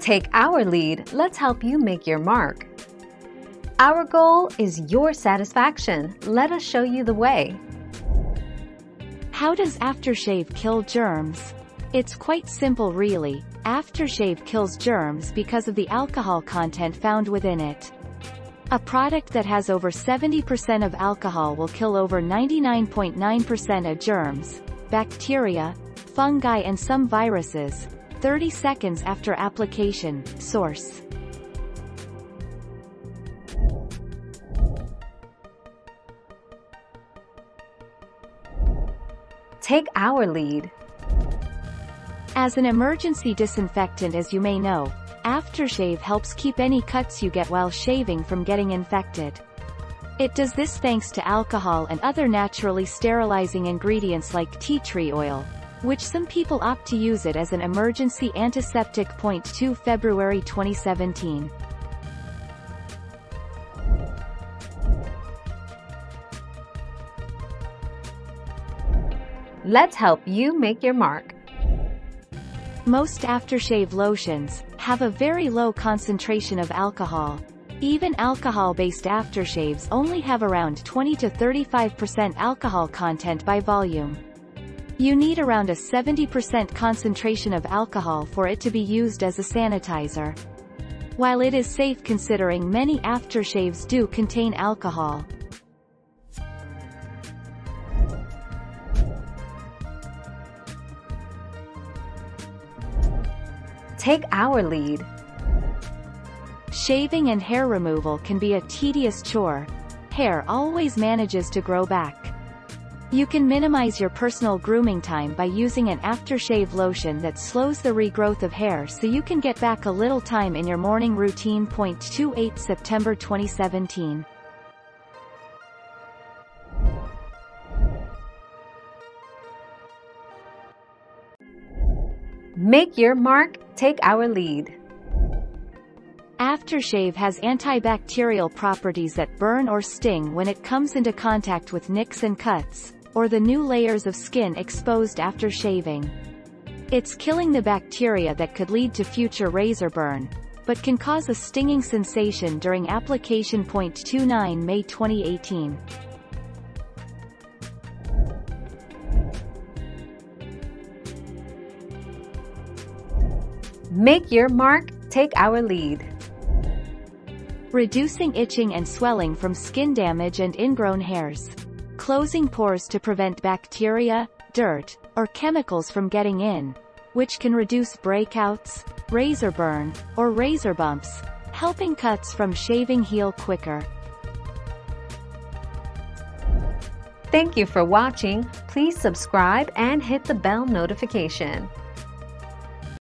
Take our lead, let's help you make your mark. Our goal is your satisfaction. Let us show you the way. How does aftershave kill germs? It's quite simple really. Aftershave kills germs because of the alcohol content found within it. A product that has over 70% of alcohol will kill over 99.9% of germs, bacteria, fungi and some viruses, 30 seconds after application, source. Take our lead. As an emergency disinfectant as you may know, aftershave helps keep any cuts you get while shaving from getting infected. It does this thanks to alcohol and other naturally sterilizing ingredients like tea tree oil, which some people opt to use it as an emergency antiseptic. Point 2 February 2017. Let's help you make your mark. Most aftershave lotions have a very low concentration of alcohol. Even alcohol-based aftershaves only have around 20 to 35% alcohol content by volume. You need around a 70% concentration of alcohol for it to be used as a sanitizer. While it is safe considering many aftershaves do contain alcohol, Take our lead. Shaving and hair removal can be a tedious chore. Hair always manages to grow back. You can minimize your personal grooming time by using an aftershave lotion that slows the regrowth of hair so you can get back a little time in your morning routine. 28 September 2017 Make your mark, take our lead. Aftershave has antibacterial properties that burn or sting when it comes into contact with nicks and cuts, or the new layers of skin exposed after shaving. It's killing the bacteria that could lead to future razor burn, but can cause a stinging sensation during application. 29 May 2018. Make your mark, take our lead. Reducing itching and swelling from skin damage and ingrown hairs. Closing pores to prevent bacteria, dirt, or chemicals from getting in, which can reduce breakouts, razor burn, or razor bumps, helping cuts from shaving heal quicker. Thank you for watching. Please subscribe and hit the bell notification.